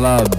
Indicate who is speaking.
Speaker 1: la.